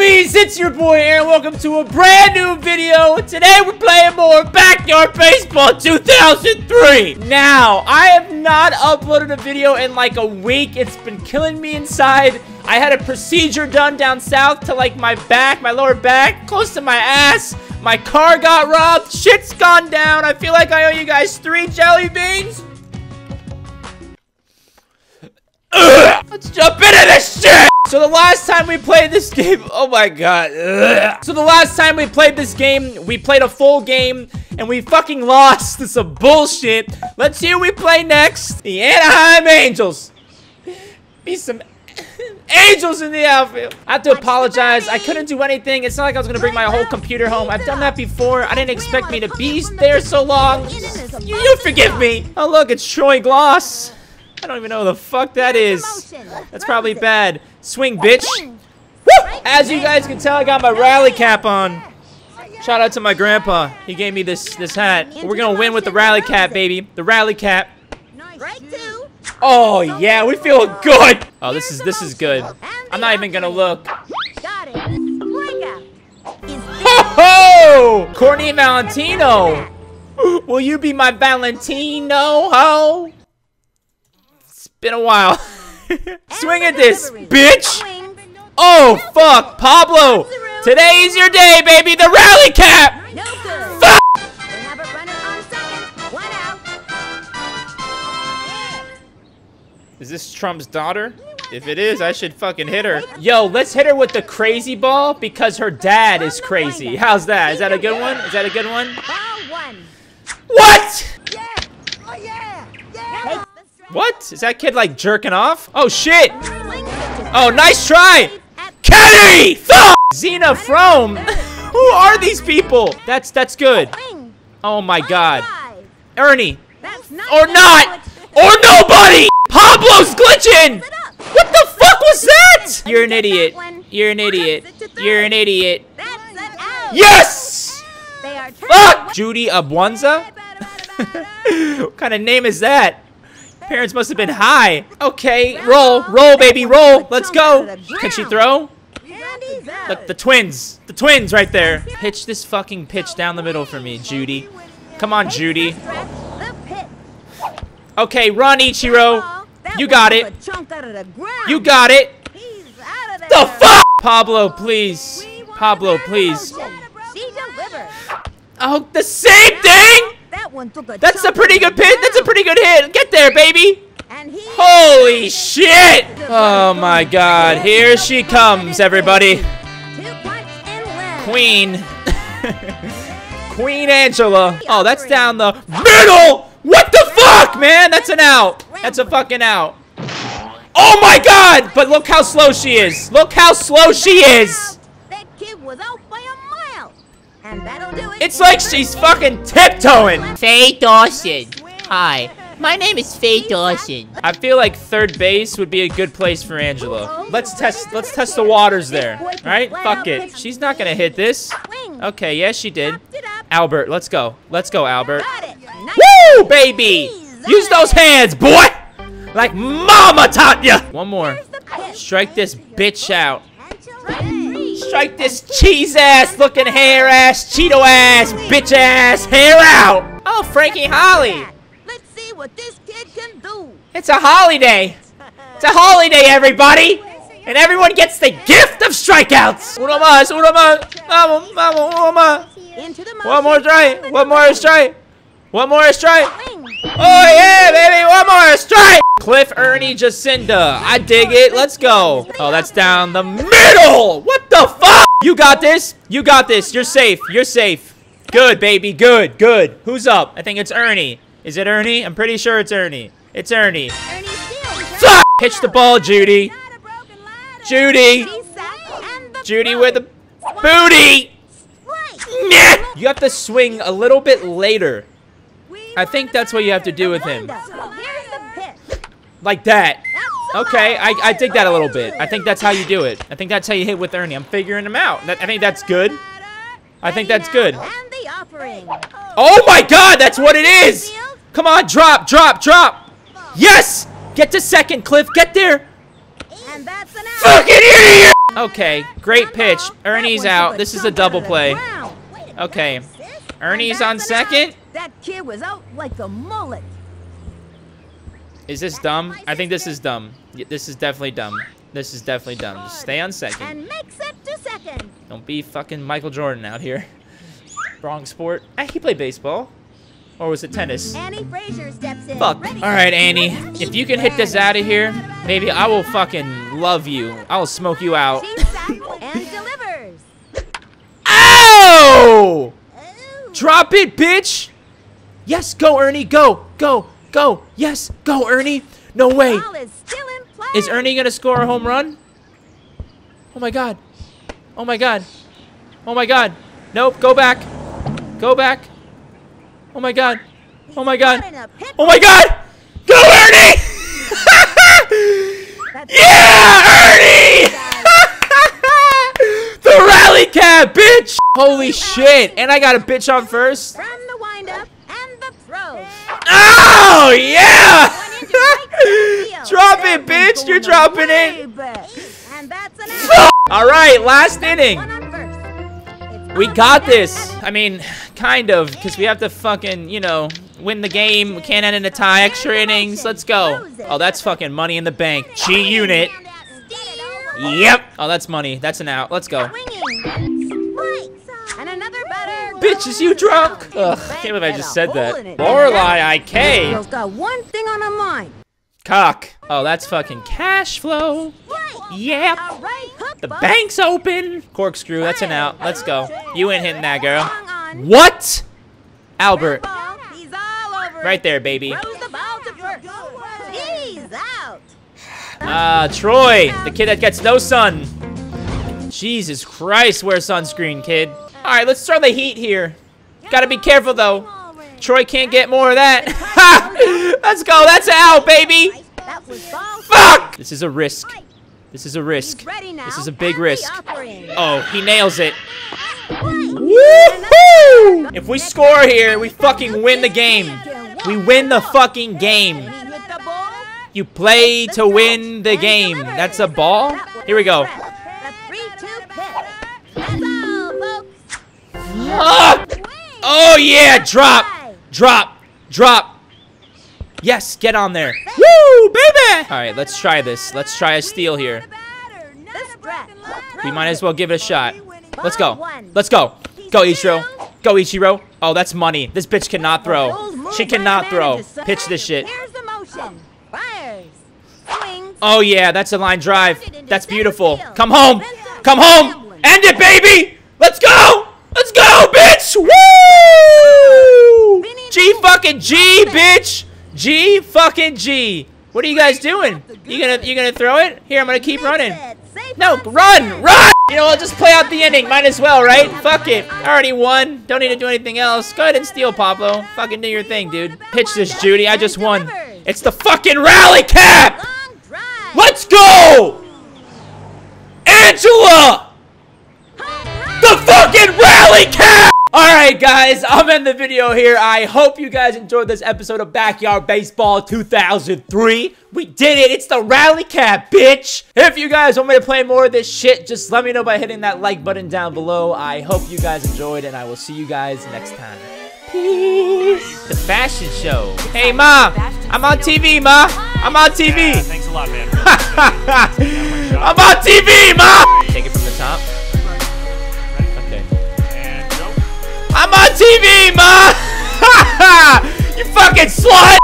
homies, it's your boy Aaron. Welcome to a brand new video. Today we're playing more Backyard Baseball 2003. Now, I have not uploaded a video in like a week. It's been killing me inside. I had a procedure done down south to like my back, my lower back, close to my ass. My car got robbed. Shit's gone down. I feel like I owe you guys three jelly beans. Let's jump into this shit! So the last time we played this game, oh my god. Ugh. So the last time we played this game, we played a full game, and we fucking lost to some bullshit. Let's see who we play next. The Anaheim Angels. Be some Angels in the outfield. I have to apologize. I couldn't do anything. It's not like I was going to bring my whole computer home. I've done that before. I didn't expect me to be there so long. You, you forgive me. Oh, look, it's Troy Glaus. I don't even know who the fuck that is. That's probably bad. Swing, bitch. Woo! As you guys can tell, I got my rally cap on. Shout out to my grandpa. He gave me this this hat. We're gonna win with the rally cap, baby. The rally cap. Oh yeah, we feel good. Oh, this is this is good. I'm not even gonna look. Ho ho! Courtney Valentino. Will you be my Valentino? Ho! Been a while. Swing at this, bitch! Oh, fuck! Pablo! Today's your day, baby! The rally cap! Fuck! Is this Trump's daughter? If it is, I should fucking hit her. Yo, let's hit her with the crazy ball because her dad is crazy. How's that? Is that a good one? Is that a good one? What? What? Is that kid like jerking off? Oh shit! Oh, nice try! Kenny! Fuck! Xena Frome! Who are these people? That's that's good. Oh my god. Ernie! Or not! Or nobody! Pablo's glitching! What the fuck was that? You're an idiot. You're an idiot. You're an idiot. Yes! Fuck! Judy Abwanza? what kind of name is that? Parents must have been high. Okay, roll, roll, baby, roll. Let's go. Can she throw? Look, the twins. The twins right there. Pitch this fucking pitch down the middle for me, Judy. Come on, Judy. Okay, run, Ichiro. You got it. You got it. The fuck? Pablo, please. Pablo, please. Oh, the same thing? That's a pretty good pitch. That's a pretty good hit. Get there, baby. Holy shit! Oh my god. Here she comes, everybody. Queen. Queen Angela. Oh, that's down the middle! What the fuck, man? That's an out. That's a fucking out. Oh my god! But look how slow she is. Look how slow she is. It's like she's fucking tiptoeing. Faye Dawson. Hi. My name is Faye Dawson. I feel like third base would be a good place for Angela. Let's test let's test the waters there. Alright? Fuck it. She's not gonna hit this. Okay, yes she did. Albert, let's go. Let's go, Albert. Woo, baby! Use those hands, boy! Like mama taught ya! One more. Strike this bitch out. Strike this cheese ass looking hair ass, Cheeto ass, bitch ass hair out! Oh, Frankie Holly! Let's see what this kid can do. It's a holiday! It's a holiday, everybody! And everyone gets the gift of strikeouts! Uno más, uno más! Vamos, vamos, uno más! One more strike! One more strike! One more strike! Oh yeah, baby! One more strike! Cliff Ernie Jacinda. I dig it. Let's go. Oh, that's down the middle! What the fuck? You got this. You got this. You're safe. You're safe. Good, baby. Good, good. Who's up? I think it's Ernie. Is it Ernie? I'm pretty sure it's Ernie. It's Ernie. Fuck! Pitch the ball, Judy. Not a broken ladder. Judy. She's sacked and the Judy with the booty. You have to swing a little bit later. I think that's what you have to do with him. Here's the pitch. Like that. Okay, I, I dig that a little bit. I think that's how you do it. I think that's how you hit with Ernie. I'm figuring him out. I think that's good. I think that's good. And the offering. Oh my god, that's what it is! Come on, drop, drop, drop! Yes! Get to second, Cliff, get there! And that's an out. Fucking idiot! Okay, great pitch. Ernie's out. This is a double play. Okay. Ernie's on second. That kid was out like the mullet. Is this dumb? I think this is dumb. Yeah, This is definitely dumb. This is definitely dumb. Just stay on second. And makes it to second. Don't be fucking Michael Jordan out here. Wrong sport. Eh, he played baseball. Or was it tennis? Annie Frazier steps in. Fuck. Alright, Annie. If you can hit this out of here, maybe I will fucking love you. I will smoke you out. And delivers. Ow! Drop it, bitch! Yes, go, Ernie. Go, go, go. Yes, go, Ernie. No way. Is still in play. Is Ernie gonna score a home run? Oh my god. Oh my god. Oh my god. Nope, go back. Go back. Oh my god. Oh my god. Not in a pit Oh my god! Go, Ernie! Yeah, Ernie! the rally cab, bitch! Holy shit. And I got a bitch on first. From the windup and the throw. Oh, yeah! One into right center field. Drop it, bitch. You're dropping it. back. And that's an out. All right, last inning. One on first. It's We got this. I mean, kind of, because we have to fucking, you know, win the game. We can't end in a tie. Extra innings. Let's go. Oh, that's fucking money in the bank. G unit. Yep. Oh, that's money. That's an out. Let's go. Bitch, is you drunk? Ugh, I can't believe I just said that. Lorelai IK. Girl's got one thing on her mind. Cock. Oh, that's fucking cash flow. Yep. A right hook The bank's open. Corkscrew. That's an out. Let's go. You ain't hitting that, girl. What? Albert. Ball. He's all over Right there, baby. Throws the ball to first. He's out. Ah, Troy, the kid that gets no sun. Jesus Christ, wear sunscreen, kid. All right, let's throw the heat here. Gotta be careful, though. Troy can't get more of that. Let's go. That's out, baby. Fuck! This is a risk. This is a risk. This is a big risk. Oh, he nails it. Woohoo! If we score here, we fucking win the game. We win the fucking game. You play to win the game. That's a ball? Here we go. Ah! Oh yeah, drop, drop, drop. Yes, get on there. Woo, baby! All right, let's try this. Let's try a steal here. We might as well give it a shot. Let's go. Let's go. Go, Ichiro. Go, Ichiro. Oh, that's money. This bitch cannot throw. She cannot throw. Pitch this shit. Here's the motion. Oh yeah, that's a line drive. That's beautiful. Come home. Come home. End it, baby. Let's go. Go, bitch. Woo! G fucking G, bitch. G fucking G. What are you guys doing? You gonna you gonna throw it? Here, I'm gonna keep running. No, run, run! You know what? Just play out the ending. Might as well, right? Fuck it. I already won. Don't need to do anything else. Go ahead and steal, Pablo. Fucking do your thing, dude. Pitch this, Judy. I just won. It's the fucking rally cap! Let's go! Angela! The fucking rally cap! Alright guys, I'm in the video here. I hope you guys enjoyed this episode of Backyard Baseball 2003. We did it! It's the rally cap, bitch! If you guys want me to play more of this shit, just let me know by hitting that like button down below. I hope you guys enjoyed, and I will see you guys next time. Peace! The fashion show. Hey, Ma! I'm on TV, Ma! I'm on TV! Yeah, thanks a lot, man. I'm on TV, Ma! I'm on TV, ma! you fucking slut!